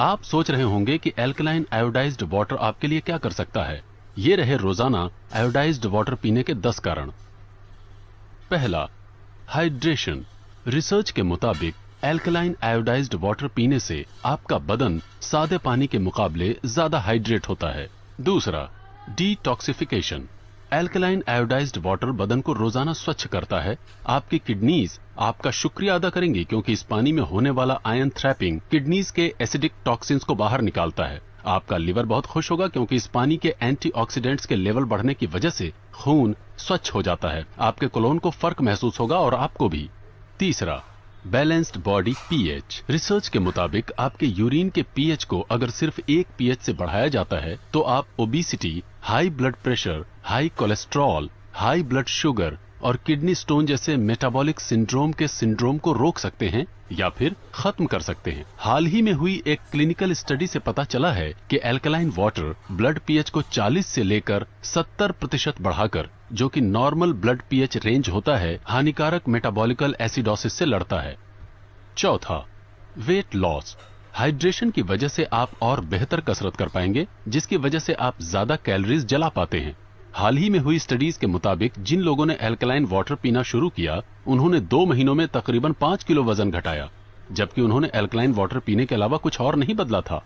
आप सोच रहे होंगे कि एल्कलाइन आयोडाइज्ड वाटर आपके लिए क्या कर सकता है। ये रहे रोज़ाना आयोडाइज्ड वाटर पीने के 10 कारण। पहला हाइड्रेशन रिसर्च के मुताबिक एल्कलाइन आयोडाइज्ड वाटर पीने से आपका बदन सादे पानी के मुकाबले ज़्यादा हाइड्रेट होता है। दूसरा डिटॉक्सिफिकेशन एल्कलाइन आयोडाइज्ड वाटर बदन को रोज़ाना स्वच्छ करता है। आपकी किडनीज आपका शुक्रिया अदा करेंगी क्योंकि इस पानी में होने वाला आयन थ्रैपिंग किडनीज के एसिडिक टॉक्सिन्स को बाहर निकालता है। आपका लिवर बहुत खुश होगा क्योंकि इस पानी के एंटीऑक्सीडेंट्स के लेवल बढ़ने की वजह से खून स्वच्छ हो जाता है। आपके कोलोन को फ़र्क महसूस होगा और आपको भी। तीसरा बैलेंस्ड बॉडी पीएच रिसर्च के मुताबिक आपके यूरिन के पीएच को अगर सिर्फ़ एक पीएच से बढ़ाया जाता है तो आप obesity high blood pressure high cholesterol high blood sugar और किडनी स्टोन जैसे मेटाबॉलिक सिंड्रोम के सिंड्रोम को रोक सकते हैं या फिर खत्म कर सकते हैं। हाल ही में हुई एक क्लिनिकल स्टडी से पता चला है कि एल्कलाइन वाटर ब्लड पीएच को 40 से लेकर 70 प्रतिशत बढ़ाकर, जो कि नॉर्मल ब्लड पीएच रेंज होता है, हानिकारक मेटाबॉलिकल एसिडोसिस से लड़ता है। चौथा वेट लॉस हाइड्रेशन की वजह से आप और बेहतर कसरत कर पाएँगे, जिसकी वजह से आप ज़्यादा कैलोरीज जला पाते हैं। हाल ही में हुई स्टडीज़ के मुताबिक, जिन लोगों ने एल्कलाइन वाटर पीना शुरू किया, उन्होंने दो महीनों में तकरीबन पाँच किलो वज़न घटाया, जबकि उन्होंने एल्कलाइन वाटर पीने के अलावा कुछ और नहीं बदला था।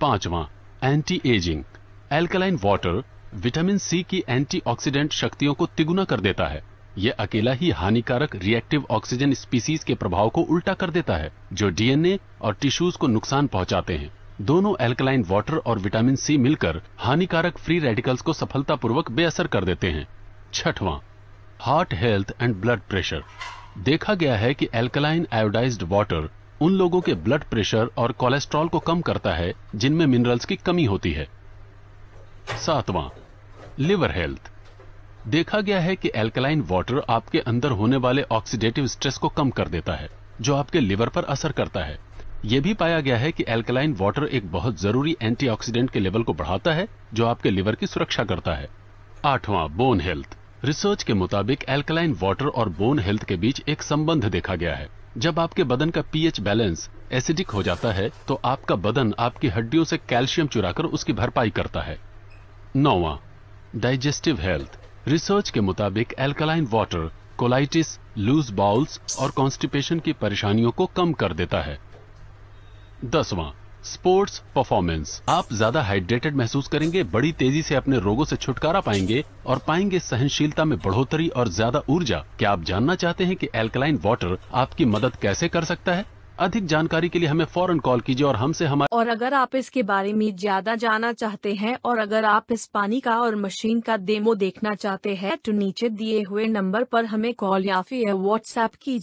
पांचवा anti aging alkaline water vitamin C की एंटीऑक्सीडेंट शक्तियों को तिगुना कर देता है। यह अकेला ही हानिकारक रिएक्टिव ऑक्सीजन स्पीसीज के प्रभाव को उल्टा कर देता है, जो डीएनए और टिश्यूज को नुकसान पहुंचाते हैं। दोनों एल्कलाइन वाटर और विटामिन सी मिलकर हानिकारक फ्री रेडिकल्स को सफलतापूर्वक बेअसर कर देते हैं। छठवां heart health and blood pressure देखा गया है कि एल्कलाइन आयोडाइज्ड वाटर उन लोगों के ब्लड प्रेशर और कोलेस्ट्रॉल को कम करता है, जिनमें मिनरल्स की कमी होती है। सातवां लिवर हेल्थ देखा गया है कि एल्कलाइन वाटर आपके अंदर होने वाले ऑक्सीडेटिव स्ट्रेस को कम कर देता है, जो आपके लिवर पर असर करता है। यह भी पाया गया है कि एल्कलाइन वाटर एक बहुत ज़रूरी एंटीऑक्सीडेंट के लेवल को बढ़ाता है, जो आपके लिवर की सुरक्षा करता है। आठवां बोन हेल्थ रिसर्च के मुताबिक एल्कलाइन वाटर और बोन हेल्थ के बीच एक संबंध देखा गया है। जब आपके बदन का पीएच बैलेंस एसिडिक हो जाता है तो आपका बदन आपकी हड्डियों से कैल्शियम चुराकर उसकी भरपाई करता है। नौवा डाइजेस्टिव हेल्थ रिसर्च के मुताबिक alkaline water colitis loose bowels और कॉन्स्टिपेशन की परेशानियों को कम कर देता है। दसवां स्पोर्ट्स परफॉर्मेंस आप ज़्यादा हाइड्रेटेड महसूस करेंगे, बड़ी तेज़ी से अपने रोगों से छुटकारा पाएँगे और पाएँगे सहनशीलता में बढ़ोतरी और ज़्यादा ऊर्जा। क्या आप जानना चाहते हैं कि एल्कलाइन वाटर आपकी मदद कैसे कर सकता है? अधिक जानकारी के लिए हमें फ़ौरन कॉल कीजिए और हमसे हमारे और अगर आप इसके बारे में ज़्यादा जानना चाहते हैं और अगर आप इस पानी का और मशीन का डेमो देखना चाहते हैं तो नीचे दिए हुए नंबर पर हमें कॉल या फिर व्हाट्सएप कीजिए।